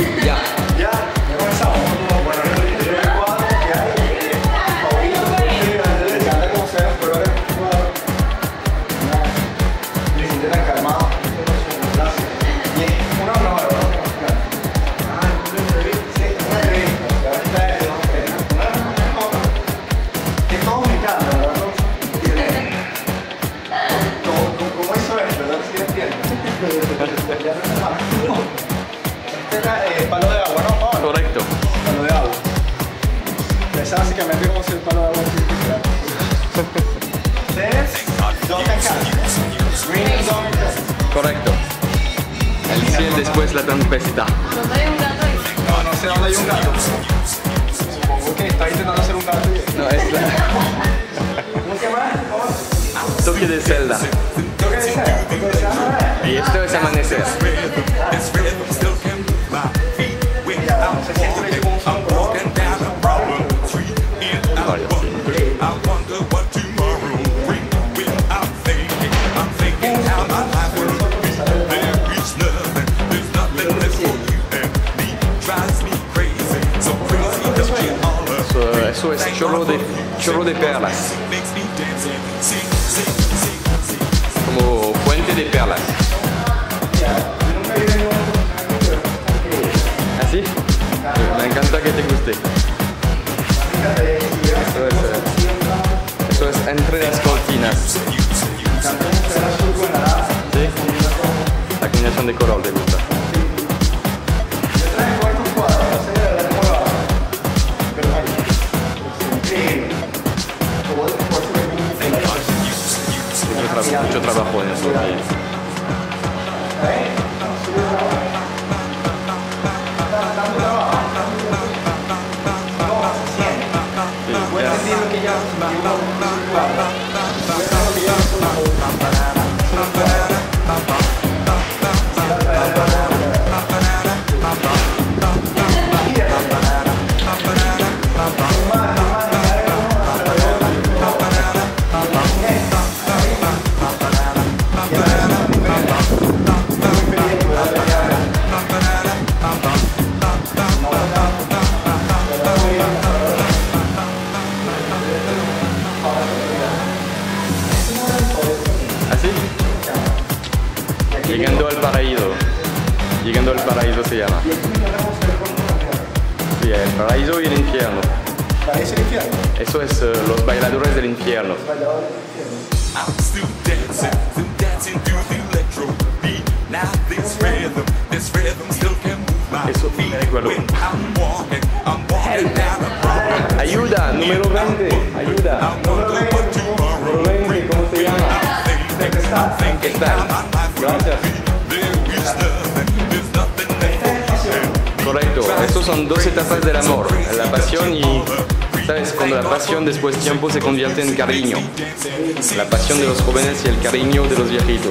yeah. sea básicamente como si el palo de agua Correcto. El después la tempestad. ¿Dónde hay un gato ahí? No, no sé dónde hay un gato. Supongo que está intentando hacer un gato. No, es ¿Cómo se llama? Toque de celda. Toque de celda. Y esto es amanecer. Eso, es chorro de, chorro de perlas. Como fuente de perlas. ¿Así? Me encanta que te guste. Eso es, entre las cortinas. La combinación de color te Mucho, tra- mucho trabajo en eso. Llegando al paraíso. Llegando al paraíso se llama. Sí, el paraíso y el infierno. ¿Paraíso el infierno? Eso es uh, los bailadores del infierno. Eso, recuerdo. Ayuda, número 20. ¿Qué tal? Gracias. Correcto, estos son dos etapas del amor, la pasión y, ¿sabes? Cuando la pasión después de tiempo se convierte en cariño. La pasión de los jóvenes y el cariño de los viejitos.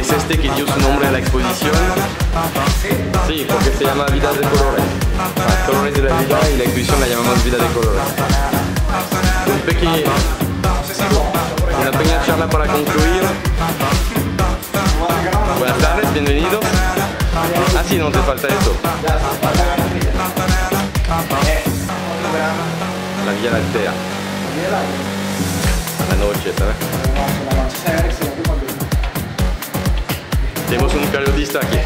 es este que dio su nombre a la exposición. Sí, porque se llama Vida de Colores. Colores de la vida y la exposición la llamamos Vida de Colores. Un pequeño, una pequeña charla para concluir. Buenas tardes, bienvenidos. Ah, sí, no te falta eso. La Vía Láctea. La noche, ¿sabes? Tenemos un periodista aquí.